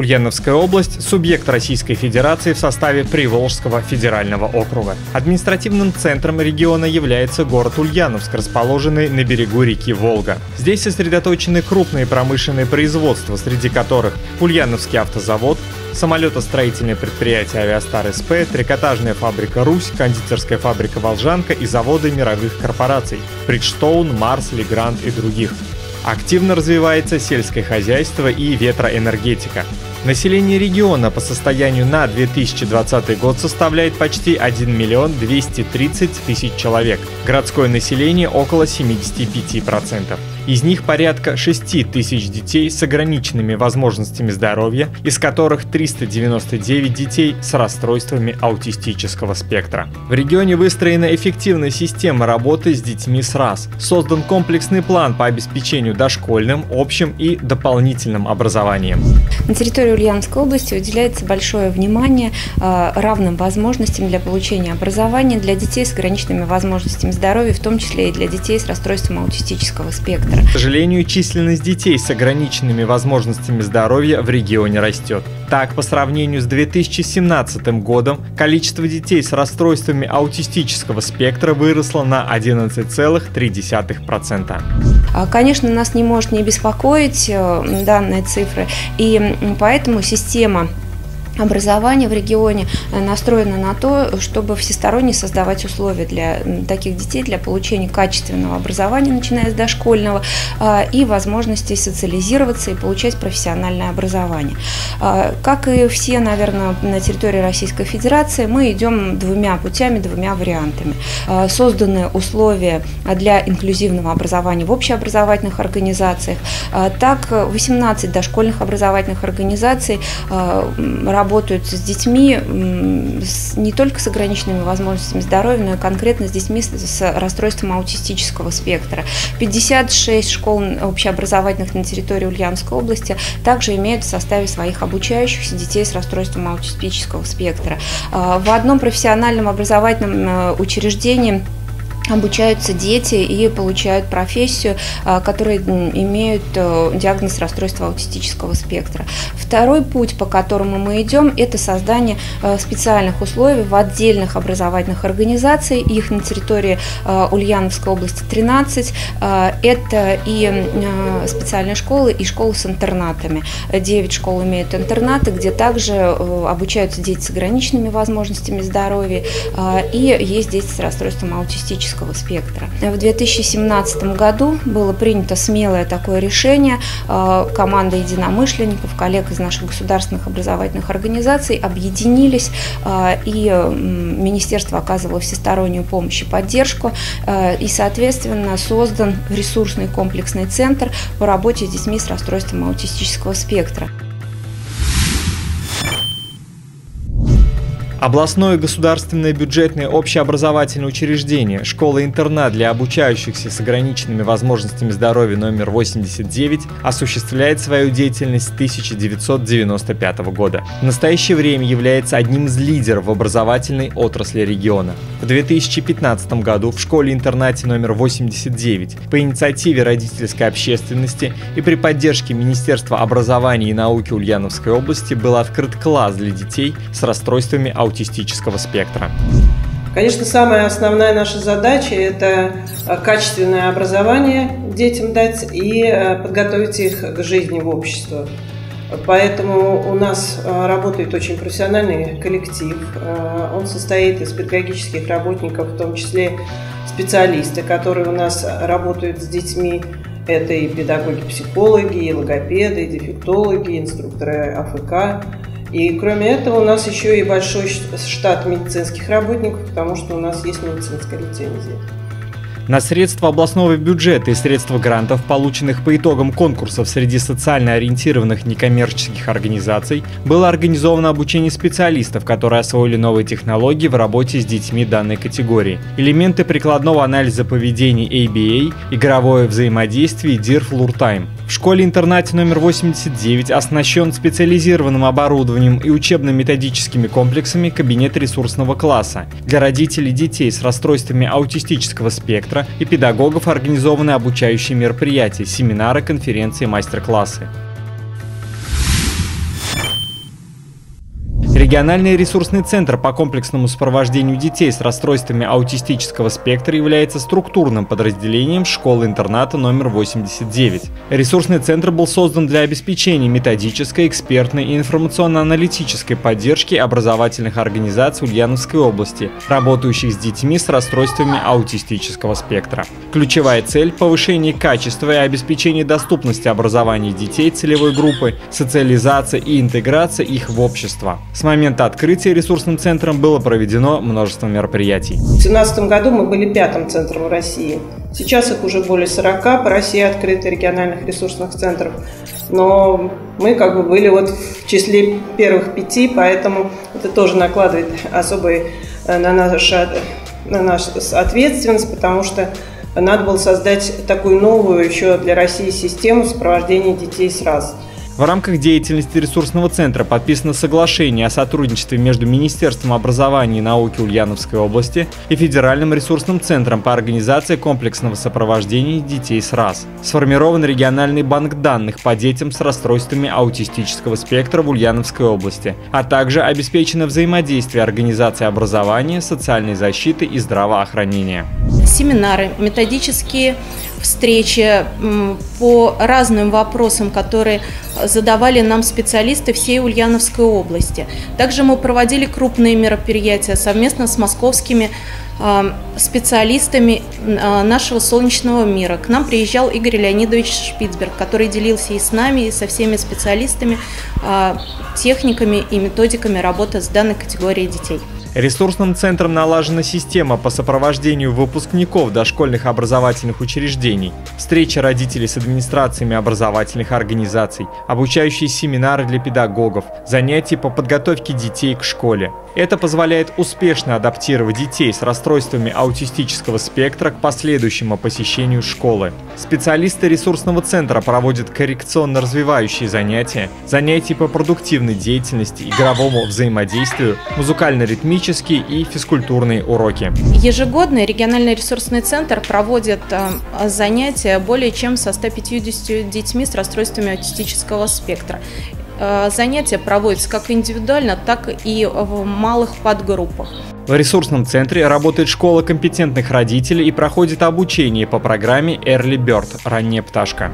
Ульяновская область – субъект Российской Федерации в составе Приволжского федерального округа. Административным центром региона является город Ульяновск, расположенный на берегу реки Волга. Здесь сосредоточены крупные промышленные производства, среди которых Ульяновский автозавод, самолетостроительное предприятие «Авиастар СП», трикотажная фабрика «Русь», кондитерская фабрика «Волжанка» и заводы мировых корпораций «Бриджстоун», «Марс», «Легрант» и других. Активно развивается сельское хозяйство и ветроэнергетика. Население региона по состоянию на 2020 год составляет почти 1 миллион 230 тысяч человек. Городское население около 75%. Из них порядка 6 тысяч детей с ограниченными возможностями здоровья, из которых 399 детей с расстройствами аутистического спектра. В регионе выстроена эффективная система работы с детьми с РАС. Создан комплексный план по обеспечению дошкольным, общим и дополнительным образованием. На территории Ульяновской области уделяется большое внимание э, равным возможностям для получения образования для детей с ограниченными возможностями здоровья, в том числе и для детей с расстройством аутистического спектра. К сожалению, численность детей с ограниченными возможностями здоровья в регионе растет. Так, по сравнению с 2017 годом, количество детей с расстройствами аутистического спектра выросло на 11,3%. А, конечно, нас не может не беспокоить э, данные цифры, и поэтому система образование в регионе э, настроено на то, чтобы всесторонне создавать условия для таких детей, для получения качественного образования, начиная с дошкольного, а, и возможности социализироваться и получать профессиональное образование. А, как и все, наверное, на территории Российской Федерации, мы идем двумя путями, двумя вариантами. А, созданы условия для инклюзивного образования в общеобразовательных организациях, так 18 дошкольных образовательных организаций работают с детьми не только с ограниченными возможностями здоровья, но и конкретно с детьми с расстройством аутистического спектра. 56 школ общеобразовательных на территории Ульяновской области также имеют в составе своих обучающихся детей с расстройством аутистического спектра. А, в одном профессиональном образовательном э, учреждении обучаются дети и получают профессию, а, которые имеют э, диагноз расстройства аутистического спектра. Второй путь, по которому мы идем, это создание э, специальных условий в отдельных образовательных организациях. Их на территории э, Ульяновской области 13. Это и специальные школы, и школы с интернатами. 9 школ имеют интернаты, где также обучаются дети с ограниченными возможностями здоровья, и есть дети с расстройством аутистического аутистического спектра. В 2017 году было принято смелое такое решение. Э, команда единомышленников, коллег из наших государственных образовательных организаций объединились, э, и министерство оказывало всестороннюю помощь и поддержку, э, и, соответственно, создан ресурсный комплексный центр по работе с детьми с расстройством аутистического спектра. Областное государственное бюджетное общеобразовательное учреждение «Школа-интернат для обучающихся с ограниченными возможностями здоровья номер 89» осуществляет свою деятельность с 1995 года. В настоящее время является одним из лидеров в образовательной отрасли региона. В 2015 году в школе-интернате номер 89 по инициативе родительской общественности и при поддержке Министерства образования и науки Ульяновской области был открыт класс для детей с расстройствами аутизма аутистического спектра. Конечно, самая основная наша задача – это э, качественное образование детям дать и э, подготовить их к жизни в обществе. Поэтому у нас э, работает очень профессиональный коллектив. Он состоит из педагогических работников, в том числе специалисты, которые у нас работают с детьми. Это и педагоги-психологи, и логопеды, и дефектологи, и инструкторы АФК, и кроме этого у нас еще и большой штат медицинских работников, потому что у нас есть медицинская лицензия. На средства областного бюджета и средства грантов, полученных по итогам конкурсов среди социально ориентированных некоммерческих организаций, было организовано обучение специалистов, которые освоили новые технологии в работе с детьми данной категории. Элементы прикладного анализа поведений ABA, игровое взаимодействие и DIRF Lure В школе-интернате номер 89 оснащен специализированным оборудованием и учебно-методическими комплексами кабинет ресурсного класса. Для родителей детей с расстройствами аутистического спектра и педагогов организованы обучающие мероприятия, семинары, конференции, мастер-классы. Региональный ресурсный центр по комплексному сопровождению детей с расстройствами аутистического спектра является структурным подразделением школы-интерната номер 89. Ресурсный центр был создан для обеспечения методической, экспертной и информационно-аналитической поддержки образовательных организаций Ульяновской области, работающих с детьми с расстройствами аутистического спектра. Ключевая цель – повышение качества и обеспечение доступности образования детей целевой группы, социализация и интеграция их в общество. С момента открытия ресурсным центром было проведено множество мероприятий. В 2017 году мы были пятым центром России. Сейчас их уже более 40 по России открыты региональных ресурсных центров. Но мы как бы были вот в числе первых пяти, поэтому это тоже накладывает особый э, на нашу, на нашу ответственность, потому что надо было создать такую новую еще для России систему сопровождения детей с раз. В рамках деятельности ресурсного центра подписано соглашение о сотрудничестве между Министерством образования и науки Ульяновской области и Федеральным ресурсным центром по организации комплексного сопровождения детей с РАС. Сформирован региональный банк данных по детям с расстройствами аутистического спектра в Ульяновской области, а также обеспечено взаимодействие организаций образования, социальной защиты и здравоохранения. Семинары, методические встречи по разным вопросам, которые задавали нам специалисты всей Ульяновской области. Также мы проводили крупные мероприятия совместно с московскими а, специалистами а, нашего солнечного мира. К нам приезжал Игорь Леонидович Шпицберг, который делился и с нами, и со всеми специалистами, а, техниками и методиками работы с данной категорией детей. Ресурсным центром налажена система по сопровождению выпускников дошкольных образовательных учреждений, встречи родителей с администрациями образовательных организаций, обучающие семинары для педагогов, занятия по подготовке детей к школе. Это позволяет успешно адаптировать детей с расстройствами аутистического спектра к последующему посещению школы. Специалисты ресурсного центра проводят коррекционно-развивающие занятия, занятия по продуктивной деятельности, игровому взаимодействию, музыкально-ритмические и физкультурные уроки. Ежегодно региональный ресурсный центр проводит э, занятия более чем со 150 детьми с расстройствами аутистического спектра. Э, занятия проводятся как индивидуально, так и в малых подгруппах. В ресурсном центре работает школа компетентных родителей и проходит обучение по программе Early Bird – ранняя пташка.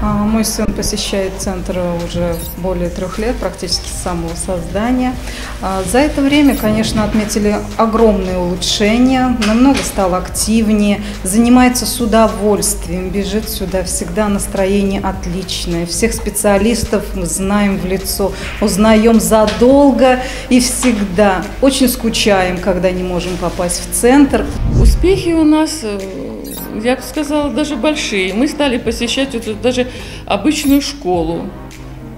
А, мой сын посещает центр уже более трех лет, практически с самого создания. А, за это время, конечно, отметили огромные улучшения, намного стал активнее, занимается с удовольствием, бежит сюда, всегда настроение отличное. Всех специалистов мы знаем в лицо, узнаем задолго и всегда. Очень скучаем, когда не можем попасть в центр. Успехи у нас, э, я бы сказала, даже большие. Мы стали посещать вот даже обычную школу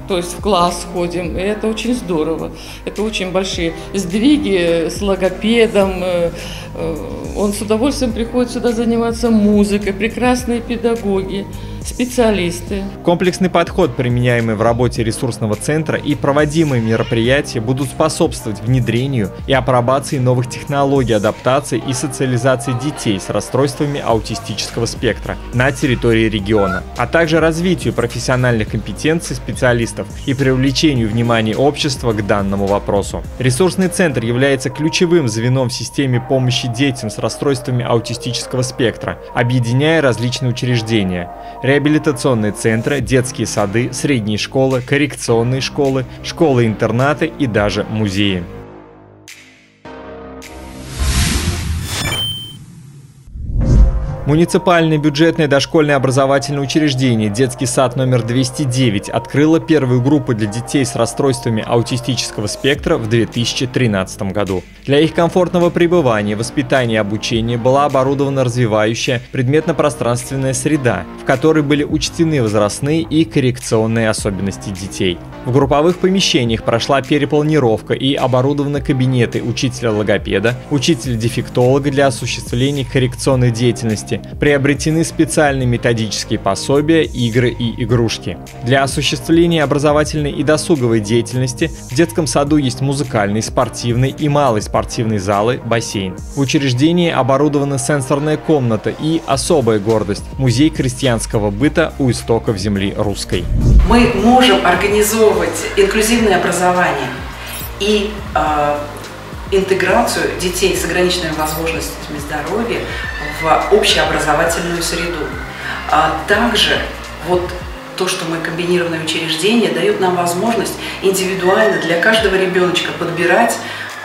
то есть в класс ходим, и это очень здорово. Это очень большие сдвиги с логопедом. Э, э, он с удовольствием приходит сюда заниматься музыкой, прекрасные педагоги специалисты. Комплексный подход, применяемый в работе ресурсного центра и проводимые мероприятия будут способствовать внедрению и апробации новых технологий адаптации и социализации детей с расстройствами аутистического спектра на территории региона, а также развитию профессиональных компетенций специалистов и привлечению внимания общества к данному вопросу. Ресурсный центр является ключевым звеном в системе помощи детям с расстройствами аутистического спектра, объединяя различные учреждения реабилитационные центры, детские сады, средние школы, коррекционные школы, школы-интернаты и даже музеи. Муниципальное бюджетное дошкольное образовательное учреждение «Детский сад номер 209» открыло первую группу для детей с расстройствами аутистического спектра в 2013 году. Для их комфортного пребывания, воспитания и обучения была оборудована развивающая предметно-пространственная среда, в которой были учтены возрастные и коррекционные особенности детей. В групповых помещениях прошла перепланировка и оборудованы кабинеты учителя-логопеда, учителя-дефектолога для осуществления коррекционной деятельности, приобретены специальные методические пособия, игры и игрушки. Для осуществления образовательной и досуговой деятельности в детском саду есть музыкальный, спортивный и малый спортивный залы, бассейн. В учреждении оборудована сенсорная комната и особая гордость – музей крестьянского быта у истоков земли русской. Мы можем организовывать инклюзивное образование и э, интеграцию детей с ограниченными возможностями здоровья в общеобразовательную среду. А также вот то, что мы комбинированное учреждение, дает нам возможность индивидуально для каждого ребеночка подбирать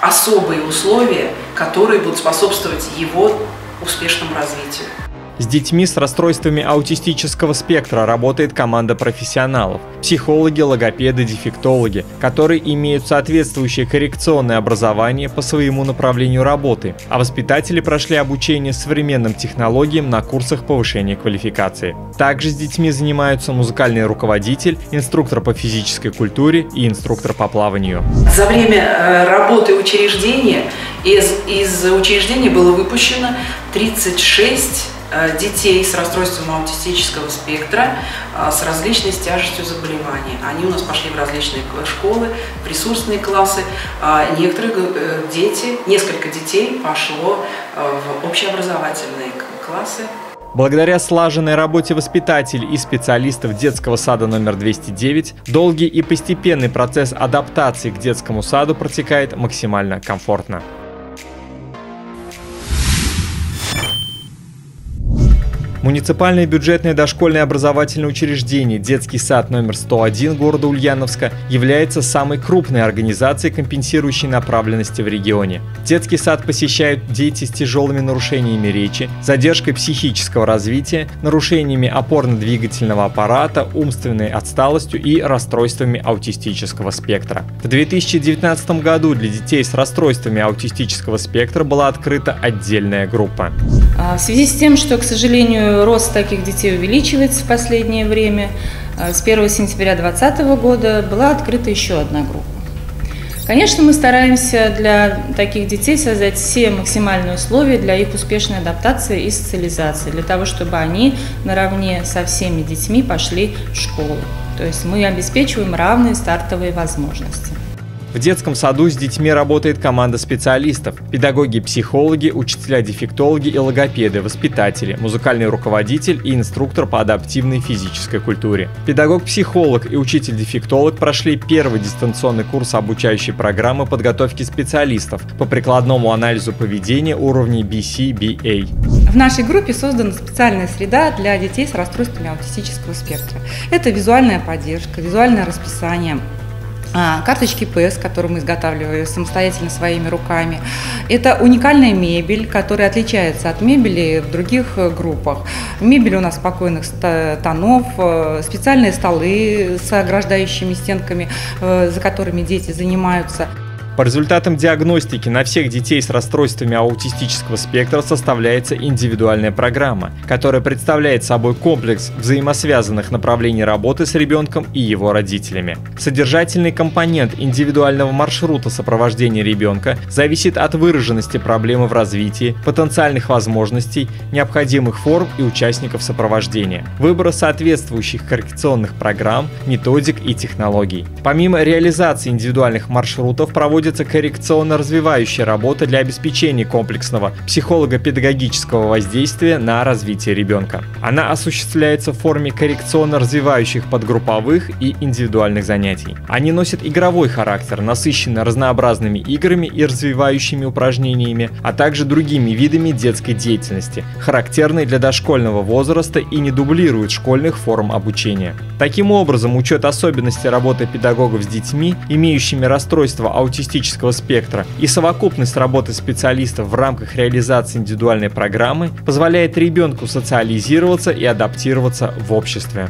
особые условия, которые будут способствовать его успешному развитию. С детьми с расстройствами аутистического спектра работает команда профессионалов – психологи, логопеды, дефектологи, которые имеют соответствующее коррекционное образование по своему направлению работы, а воспитатели прошли обучение современным технологиям на курсах повышения квалификации. Также с детьми занимаются музыкальный руководитель, инструктор по физической культуре и инструктор по плаванию. За время э, работы учреждения из, из учреждения было выпущено 36 Э, детей с расстройством аутистического спектра э, с различной тяжестью заболеваний. Они у нас пошли в различные школы, в ресурсные классы. А некоторые э, дети, несколько детей пошло в общеобразовательные классы. Благодаря слаженной работе воспитателей и специалистов детского сада номер 209, долгий и постепенный процесс адаптации к детскому саду протекает максимально комфортно. Муниципальное бюджетное дошкольное образовательное учреждение «Детский сад номер 101» города Ульяновска является самой крупной организацией, компенсирующей направленности в регионе. Детский сад посещают дети с тяжелыми нарушениями речи, задержкой психического развития, нарушениями опорно-двигательного аппарата, умственной отсталостью и расстройствами аутистического спектра. В 2019 году для детей с расстройствами аутистического спектра была открыта отдельная группа. А, в связи с тем, что, к сожалению, рост таких детей увеличивается в последнее время. Э, с 1 сентября 2020 года была открыта еще одна группа. Конечно, мы стараемся для таких детей создать все максимальные условия для их успешной адаптации и социализации, для того, чтобы они наравне со всеми детьми пошли в школу. То есть мы обеспечиваем равные стартовые возможности. В детском саду с детьми работает команда специалистов – педагоги-психологи, учителя-дефектологи и логопеды, воспитатели, музыкальный руководитель и инструктор по адаптивной физической культуре. Педагог-психолог и учитель-дефектолог прошли первый дистанционный курс обучающей программы подготовки специалистов по прикладному анализу поведения уровней BC-BA. В нашей группе создана специальная среда для детей с расстройствами аутистического спектра. Это визуальная поддержка, визуальное расписание, карточки ПС, которые мы изготавливали самостоятельно своими руками. Это уникальная мебель, которая отличается от мебели в других э, группах. Мебель у нас спокойных тонов, э, специальные столы с ограждающими стенками, э, за которыми дети занимаются. По результатам диагностики на всех детей с расстройствами аутистического спектра составляется индивидуальная программа, которая представляет собой комплекс взаимосвязанных направлений работы с ребенком и его родителями. Содержательный компонент индивидуального маршрута сопровождения ребенка зависит от выраженности проблемы в развитии, потенциальных возможностей, необходимых форм и участников сопровождения, выбора соответствующих коррекционных программ, методик и технологий. Помимо реализации индивидуальных маршрутов проводится проводится коррекционно-развивающая работа для обеспечения комплексного психолого-педагогического воздействия на развитие ребенка. Она осуществляется в форме коррекционно-развивающих подгрупповых и индивидуальных занятий. Они носят игровой характер, насыщенный разнообразными играми и развивающими упражнениями, а также другими видами детской деятельности, характерной для дошкольного возраста и не дублируют школьных форм обучения. Таким образом, учет особенностей работы педагогов с детьми, имеющими расстройство аутистического аутистического спектра и совокупность работы специалистов в рамках реализации индивидуальной программы позволяет ребенку социализироваться и адаптироваться в обществе.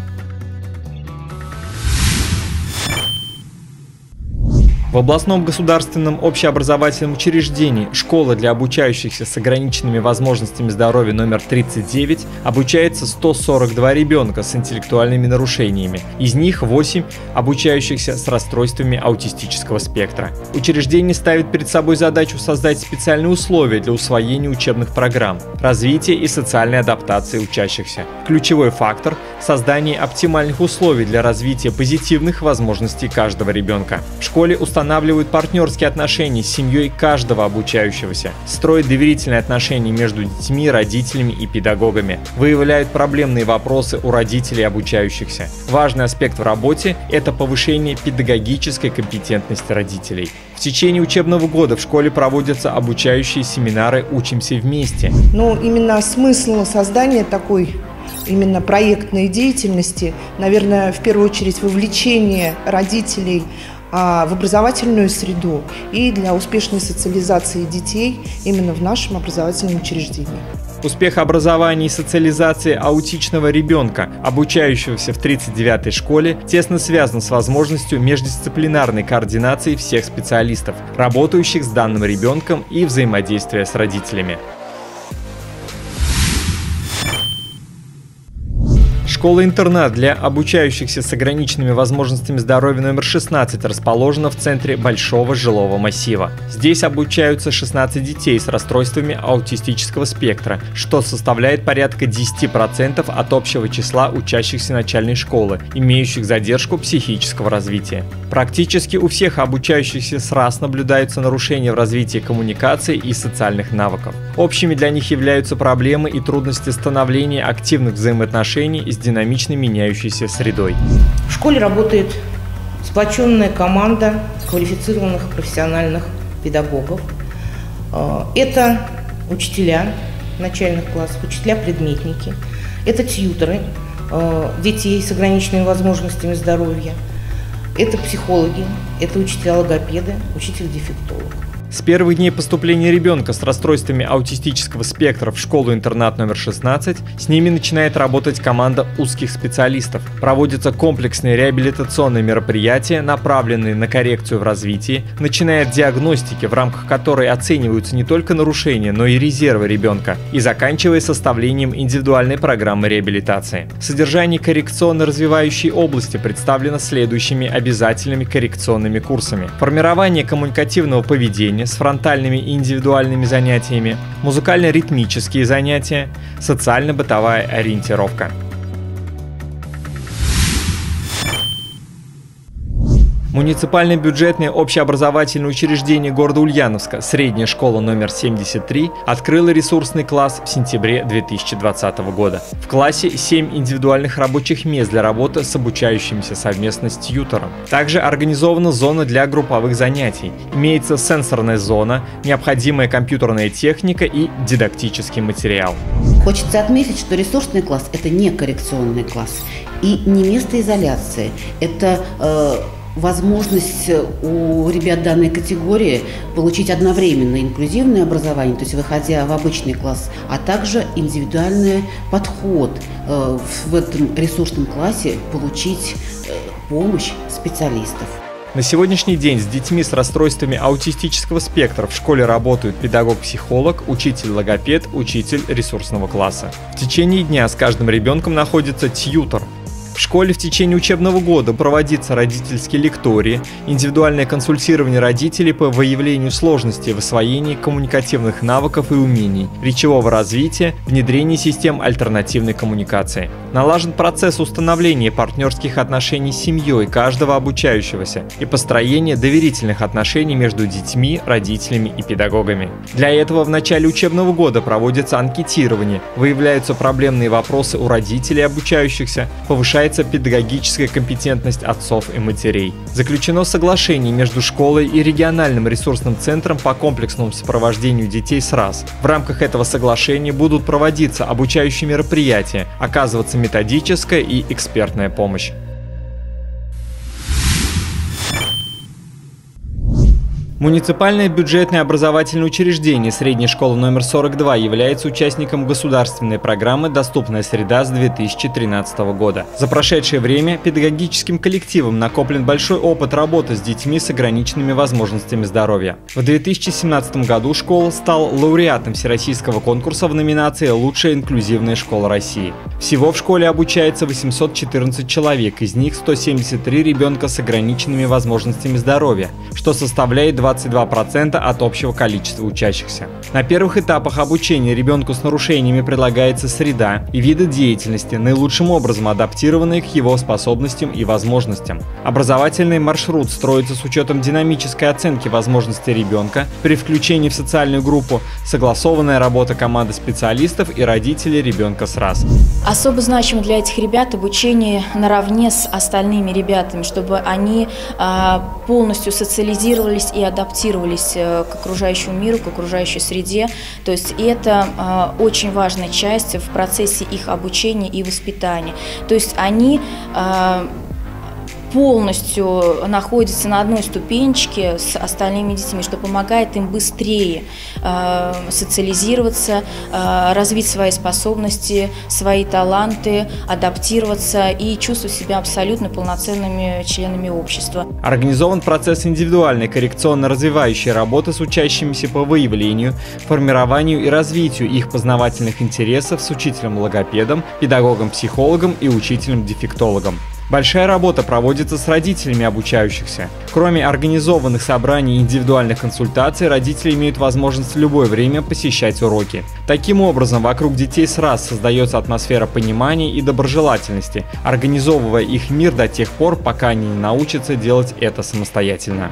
В областном государственном общеобразовательном учреждении «Школа для обучающихся с ограниченными возможностями здоровья номер 39» обучается 142 ребенка с интеллектуальными нарушениями. Из них 8 обучающихся с расстройствами аутистического спектра. Учреждение ставит перед собой задачу создать специальные условия для усвоения учебных программ, развития и социальной адаптации учащихся. Ключевой фактор – создание оптимальных условий для развития позитивных возможностей каждого ребенка. В школе установлено устанавливают партнерские отношения с семьей каждого обучающегося, строят доверительные отношения между детьми, родителями и педагогами, выявляют проблемные вопросы у родителей обучающихся. Важный аспект в работе – это повышение педагогической компетентности родителей. В течение учебного года в школе проводятся обучающие семинары «Учимся вместе». Ну, именно смысл создания такой именно проектной деятельности, наверное, в первую очередь вовлечение родителей в образовательную среду и для успешной социализации детей именно в нашем образовательном учреждении. Успех образования и социализации аутичного ребенка, обучающегося в 39-й школе, тесно связан с возможностью междисциплинарной координации всех специалистов, работающих с данным ребенком и взаимодействия с родителями. Школа-интернат для обучающихся с ограниченными возможностями здоровья номер 16 расположена в центре большого жилого массива. Здесь обучаются 16 детей с расстройствами аутистического спектра, что составляет порядка 10% от общего числа учащихся начальной школы, имеющих задержку психического развития. Практически у всех обучающихся с раз наблюдаются нарушения в развитии коммуникации и социальных навыков. Общими для них являются проблемы и трудности становления активных взаимоотношений с динамично меняющейся средой. В школе работает сплоченная команда квалифицированных профессиональных педагогов. А, это учителя начальных классов, учителя-предметники, это тьютеры а, детей с ограниченными возможностями здоровья, это психологи, это учителя-логопеды, учитель-дефектолог. С первых дней поступления ребенка с расстройствами аутистического спектра в школу-интернат номер 16 с ними начинает работать команда узких специалистов. Проводятся комплексные реабилитационные мероприятия, направленные на коррекцию в развитии, начиная от диагностики, в рамках которой оцениваются не только нарушения, но и резервы ребенка, и заканчивая составлением индивидуальной программы реабилитации. Содержание коррекционно-развивающей области представлено следующими обязательными коррекционными курсами. Формирование коммуникативного поведения, с фронтальными и индивидуальными занятиями, музыкально-ритмические занятия, социально-бытовая ориентировка. Муниципальное бюджетное общеобразовательное учреждение города Ульяновска, средняя школа номер 73, открыло ресурсный класс в сентябре 2020 года. В классе 7 индивидуальных рабочих мест для работы с обучающимися совместно с тьютором. Также организована зона для групповых занятий. Имеется сенсорная зона, необходимая компьютерная техника и дидактический материал. Хочется отметить, что ресурсный класс – это не коррекционный класс и не место изоляции. Это э, возможность э, у ребят данной категории получить одновременно инклюзивное образование, то есть выходя в обычный класс, а также индивидуальный подход э, в этом ресурсном классе получить э, помощь специалистов. На сегодняшний день с детьми с расстройствами аутистического спектра в школе работают педагог-психолог, учитель-логопед, учитель ресурсного класса. В течение дня с каждым ребенком находится тьютор, в школе в течение учебного года проводится родительские лектории, индивидуальное консультирование родителей по выявлению сложностей в освоении коммуникативных навыков и умений, речевого развития, внедрении систем альтернативной коммуникации. Налажен процесс установления партнерских отношений с семьей каждого обучающегося и построения доверительных отношений между детьми, родителями и педагогами. Для этого в начале учебного года проводится анкетирование, выявляются проблемные вопросы у родителей обучающихся, повышается повышается педагогическая компетентность отцов и матерей. Заключено соглашение между школой и региональным ресурсным центром по комплексному сопровождению детей с РАС. В рамках этого соглашения будут проводиться обучающие мероприятия, оказываться методическая и экспертная помощь. Муниципальное бюджетное образовательное учреждение средней школы номер 42 является участником государственной программы «Доступная среда» с 2013 года. За прошедшее время педагогическим коллективом накоплен большой опыт работы с детьми с ограниченными возможностями здоровья. В 2017 году школа стала лауреатом всероссийского конкурса в номинации «Лучшая инклюзивная школа России». Всего в школе обучается 814 человек, из них 173 ребенка с ограниченными возможностями здоровья, что составляет 20 22% от общего количества учащихся. На первых этапах обучения ребенку с нарушениями предлагается среда и виды деятельности, наилучшим образом адаптированные к его способностям и возможностям. Образовательный маршрут строится с учетом динамической оценки возможностей ребенка при включении в социальную группу, согласованная работа команды специалистов и родителей ребенка с раз. Особо значимо для этих ребят обучение наравне с остальными ребятами, чтобы они а, полностью социализировались и адаптировались э, к окружающему миру, к окружающей среде. То есть это а, очень важная часть в процессе их обучения и воспитания. То есть они а, полностью находится на одной ступенечке с остальными детьми, что помогает им быстрее э, социализироваться, э, развить свои способности, свои таланты, адаптироваться и чувствовать себя абсолютно полноценными членами общества. Организован процесс индивидуальной коррекционно-развивающей работы с учащимися по выявлению, формированию и развитию их познавательных интересов с учителем-логопедом, педагогом-психологом и учителем-дефектологом. Большая работа проводится с родителями обучающихся. Кроме организованных собраний и индивидуальных консультаций, родители имеют возможность в любое время посещать уроки. Таким образом, вокруг детей с раз создается атмосфера понимания и доброжелательности, организовывая их мир до тех пор, пока они не научатся делать это самостоятельно.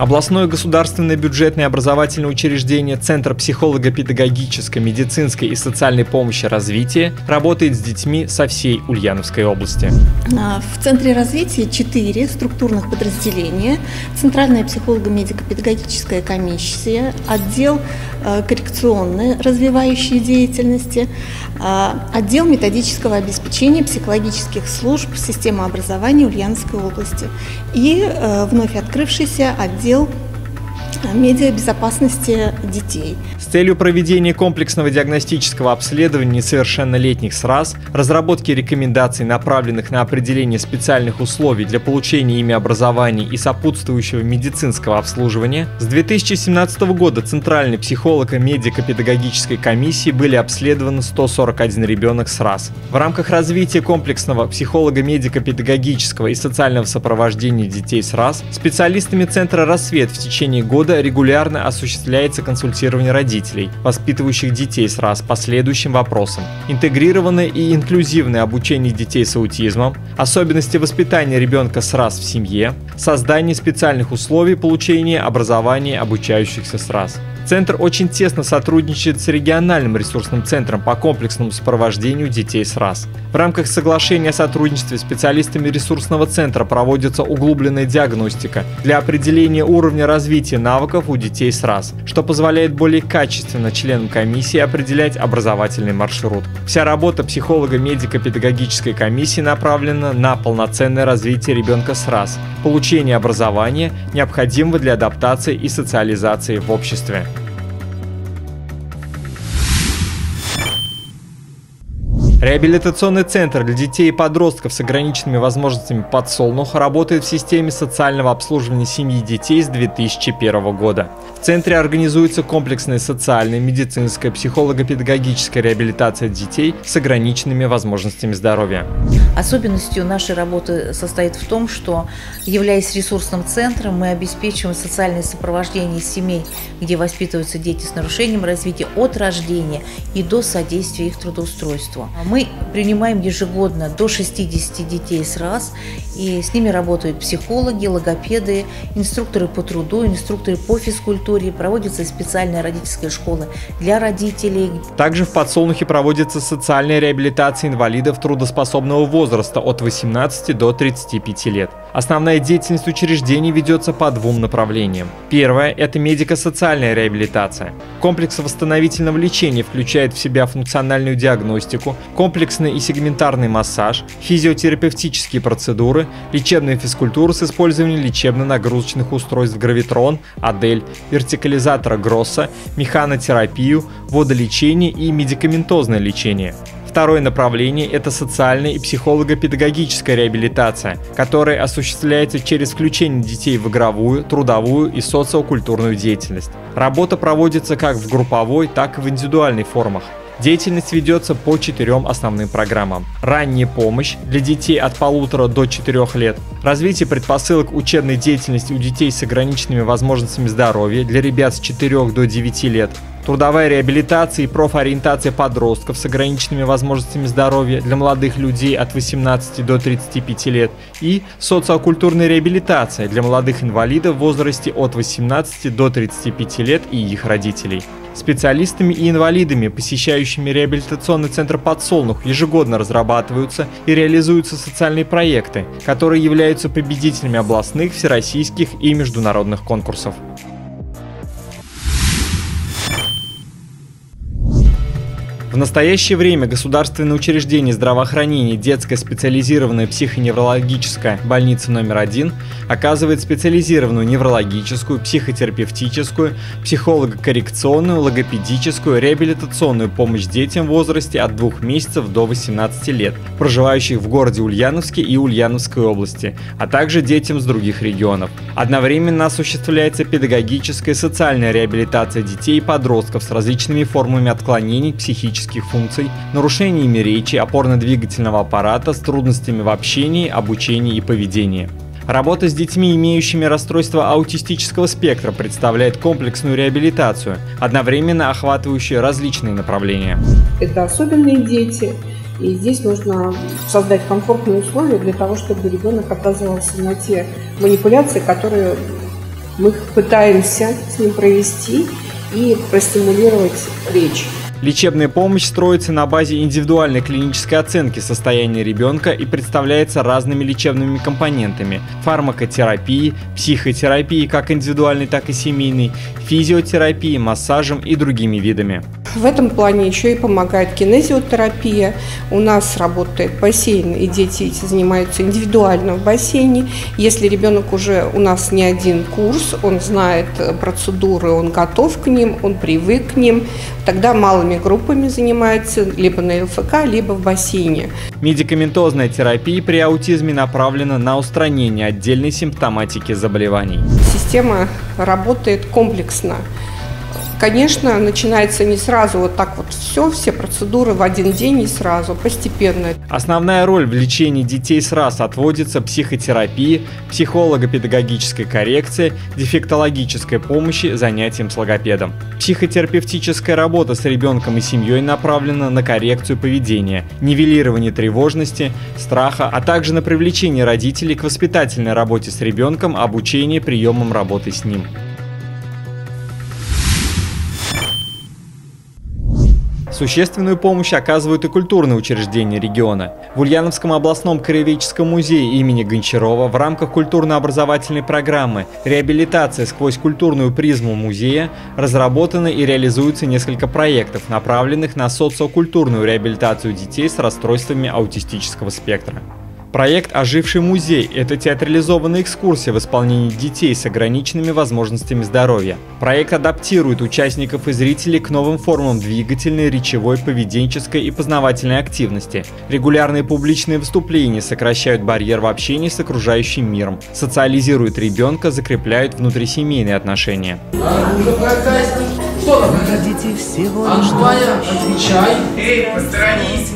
Областное государственное бюджетное образовательное учреждение Центр психолого-педагогической, медицинской и социальной помощи развития работает с детьми со всей Ульяновской области. В Центре развития четыре структурных подразделения. Центральная психолого-медико-педагогическая комиссия, отдел э, коррекционной развивающей деятельности, а, отдел методического обеспечения психологических служб системы образования Ульяновской области и э, вновь открывшийся отдел отдел медиабезопасности детей целью проведения комплексного диагностического обследования несовершеннолетних СРАС, разработки рекомендаций, направленных на определение специальных условий для получения ими образования и сопутствующего медицинского обслуживания, с 2017 года Центральной психолого-медико-педагогической комиссии были обследованы 141 ребенок СРАС. В рамках развития комплексного психолого-медико-педагогического и социального сопровождения детей с РАС специалистами Центра «Рассвет» в течение года регулярно осуществляется консультирование родителей родителей, воспитывающих детей с раз по следующим вопросам. Интегрированное и инклюзивное обучение детей с аутизмом, особенности воспитания ребенка с раз в семье, создание специальных условий получения образования обучающихся с раз. Центр очень тесно сотрудничает с региональным ресурсным центром по комплексному сопровождению детей с РАС. В рамках соглашения о сотрудничестве специалистами ресурсного центра проводится углубленная диагностика для определения уровня развития навыков у детей с РАС, что позволяет более качественно членам комиссии определять образовательный маршрут. Вся работа психолога-медико-педагогической комиссии направлена на полноценное развитие ребенка с РАС, получение образования, необходимого для адаптации и социализации в обществе. Реабилитационный центр для детей и подростков с ограниченными возможностями «Подсолнух» работает в системе социального обслуживания семьи детей с 2001 года. В центре организуется комплексная социальная, медицинская, психолого-педагогическая реабилитация детей с ограниченными возможностями здоровья. Особенностью нашей работы состоит в том, что, являясь ресурсным центром, мы обеспечиваем социальное сопровождение семей, где воспитываются дети с нарушением развития от рождения и до содействия их трудоустройству. Мы принимаем ежегодно до 60 детей с раз, и с ними работают психологи, логопеды, инструкторы по труду, инструкторы по физкультуре, проводятся специальные родительские школы для родителей. Также в подсолнухе проводится социальная реабилитация инвалидов трудоспособного возраста от 18 до 35 лет. Основная деятельность учреждений ведется по двум направлениям. Первое – это медико-социальная реабилитация. Комплекс восстановительного лечения включает в себя функциональную диагностику, комплексный и сегментарный массаж, физиотерапевтические процедуры, лечебную физкультуру с использованием лечебно-нагрузочных устройств гравитрон, адель, вертикализатора Гросса, механотерапию, водолечение и медикаментозное лечение. Второе направление – это социальная и психолого-педагогическая реабилитация, которая осуществляется через включение детей в игровую, трудовую и социокультурную деятельность. Работа проводится как в групповой, так и в индивидуальной формах. Деятельность ведется по четырем основным программам. Ранняя помощь для детей от полутора до четырех лет, развитие предпосылок учебной деятельности у детей с ограниченными возможностями здоровья для ребят с 4 до 9 лет, трудовая реабилитация и профориентация подростков с ограниченными возможностями здоровья для молодых людей от 18 до 35 лет и социокультурная реабилитация для молодых инвалидов в возрасте от 18 до 35 лет и их родителей. Специалистами и инвалидами, посещающими реабилитационный центр «Подсолнух», ежегодно разрабатываются и реализуются социальные проекты, которые являются победителями областных, всероссийских и международных конкурсов. В настоящее время государственное учреждение здравоохранения детская специализированная психоневрологическая больница номер один оказывает специализированную неврологическую, психотерапевтическую, психолого-коррекционную, логопедическую, реабилитационную помощь детям в возрасте от 2 месяцев до 18 лет, проживающих в городе Ульяновске и Ульяновской области, а также детям с других регионов. Одновременно осуществляется педагогическая и социальная реабилитация детей и подростков с различными формами отклонений психических психических функций, нарушениями речи, опорно-двигательного аппарата, с трудностями в общении, обучении и поведении. Работа с детьми, имеющими расстройство аутистического спектра, представляет комплексную реабилитацию, одновременно охватывающую различные направления. Это особенные дети, и здесь нужно создать комфортные условия для того, чтобы ребенок оказывался на те манипуляции, которые мы пытаемся с ним провести и простимулировать речь. Лечебная помощь строится на базе индивидуальной клинической оценки состояния ребенка и представляется разными лечебными компонентами – фармакотерапии, психотерапии как индивидуальной, так и семейной, физиотерапии, массажем и другими видами. В этом плане еще и помогает кинезиотерапия. У нас работает бассейн, и дети эти занимаются индивидуально в бассейне. Если ребенок уже у нас не один курс, он знает процедуры, он готов к ним, он привык к ним, тогда малыми группами занимается либо на ЛФК, либо в бассейне. Медикаментозная терапия при аутизме направлена на устранение отдельной симптоматики заболеваний. Система работает комплексно. Конечно, начинается не сразу вот так вот все, все процедуры в один день не сразу, постепенно. Основная роль в лечении детей с РАС отводится психотерапии, психолого-педагогической коррекции, дефектологической помощи, занятиям с логопедом. Психотерапевтическая работа с ребенком и семьей направлена на коррекцию поведения, нивелирование тревожности, страха, а также на привлечение родителей к воспитательной работе с ребенком, обучение приемам работы с ним. Существенную помощь оказывают и культурные учреждения региона. В Ульяновском областном краеведческом музее имени Гончарова в рамках культурно-образовательной программы «Реабилитация сквозь культурную призму музея» разработаны и реализуются несколько проектов, направленных на социокультурную реабилитацию детей с расстройствами аутистического спектра. Проект «Оживший музей» — это театрализованная экскурсия в исполнении детей с ограниченными возможностями здоровья. Проект адаптирует участников и зрителей к новым формам двигательной, речевой, поведенческой и познавательной активности. Регулярные публичные выступления сокращают барьер в общении с окружающим миром, социализируют ребенка, закрепляют внутрисемейные отношения. Что Погодите всего лишь отвечай. Эй, посторонись,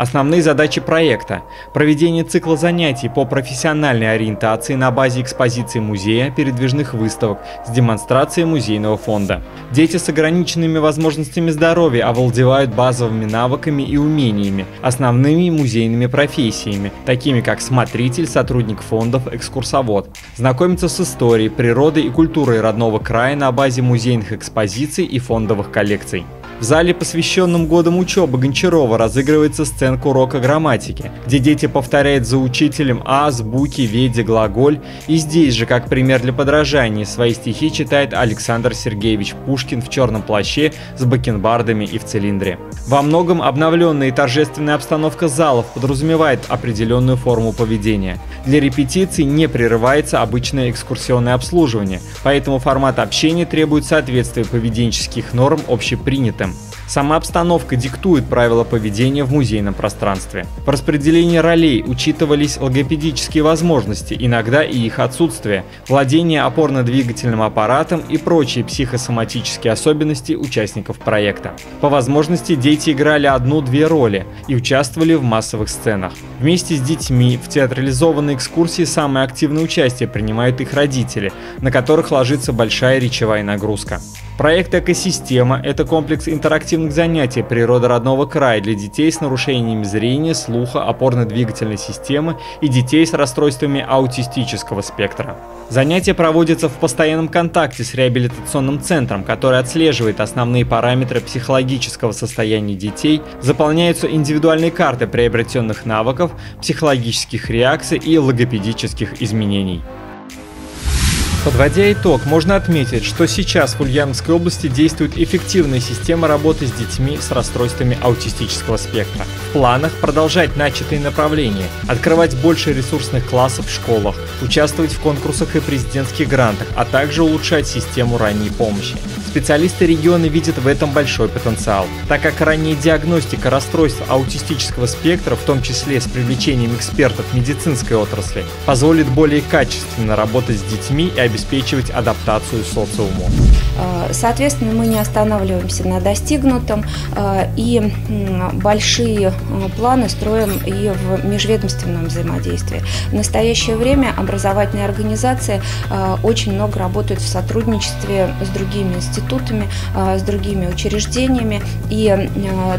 Основные задачи проекта – проведение цикла занятий по профессиональной ориентации на базе экспозиции музея, передвижных выставок с демонстрацией музейного фонда. Дети с ограниченными возможностями здоровья овладевают базовыми навыками и умениями, основными музейными профессиями, такими как смотритель, сотрудник фондов, экскурсовод. Знакомятся с историей, природой и культурой родного края на базе музейных экспозиций и фондовых коллекций. В зале, посвященном годам учебы Гончарова, разыгрывается сценка урока грамматики, где дети повторяют за учителем азбуки, веди, глаголь, и здесь же, как пример для подражания, свои стихи читает Александр Сергеевич Пушкин в черном плаще с бакенбардами и в цилиндре. Во многом обновленная и торжественная обстановка залов подразумевает определенную форму поведения. Для репетиций не прерывается обычное экскурсионное обслуживание, поэтому формат общения требует соответствия поведенческих норм общепринятым. Сама обстановка диктует правила поведения в музейном пространстве. В распределении ролей учитывались логопедические возможности, иногда и их отсутствие, владение опорно-двигательным аппаратом и прочие психосоматические особенности участников проекта. По возможности дети играли одну-две роли и участвовали в массовых сценах. Вместе с детьми в театрализованной экскурсии самое активное участие принимают их родители, на которых ложится большая речевая нагрузка. Проект «Экосистема» — это комплекс интерактивных занятий природы родного края для детей с нарушениями зрения, слуха, опорно-двигательной системы и детей с расстройствами аутистического спектра. Занятия проводятся в постоянном контакте с реабилитационным центром, который отслеживает основные параметры психологического состояния детей, заполняются индивидуальные карты приобретенных навыков, психологических реакций и логопедических изменений. Подводя итог, можно отметить, что сейчас в Ульяновской области действует эффективная система работы с детьми с расстройствами аутистического спектра. В планах продолжать начатые направления, открывать больше ресурсных классов в школах, участвовать в конкурсах и президентских грантах, а также улучшать систему ранней помощи. Специалисты региона видят в этом большой потенциал, так как ранняя диагностика расстройств аутистического спектра, в том числе с привлечением экспертов медицинской отрасли, позволит более качественно работать с детьми и обеспечивать адаптацию социуму. А, соответственно, мы не останавливаемся на достигнутом а, и большие а, планы строим и в межведомственном взаимодействии. В настоящее время образовательные организации очень много работают в сотрудничестве с другими институтами, с другими учреждениями. И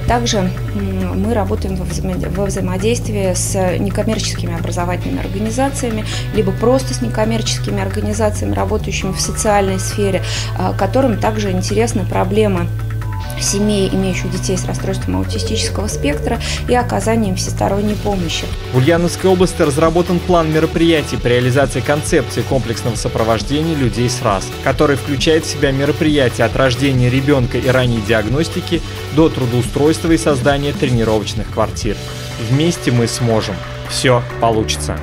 также мы работаем во взаимодействии с некоммерческими образовательными организациями, либо просто с некоммерческими организациями, работающими в социальной сфере, которым также интересны проблемы семей, имеющих детей с расстройством аутистического спектра и оказанием всесторонней помощи. В Ульяновской области разработан план мероприятий по реализации концепции комплексного сопровождения людей с РАС, который включает в себя мероприятия от рождения ребенка и ранней диагностики до трудоустройства и создания тренировочных квартир. Вместе мы сможем. Все получится.